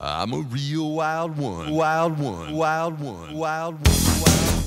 I'm a real wild one, wild one, wild one, wild one, wild one.